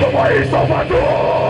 Vamos aí, Salvador!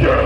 yeah.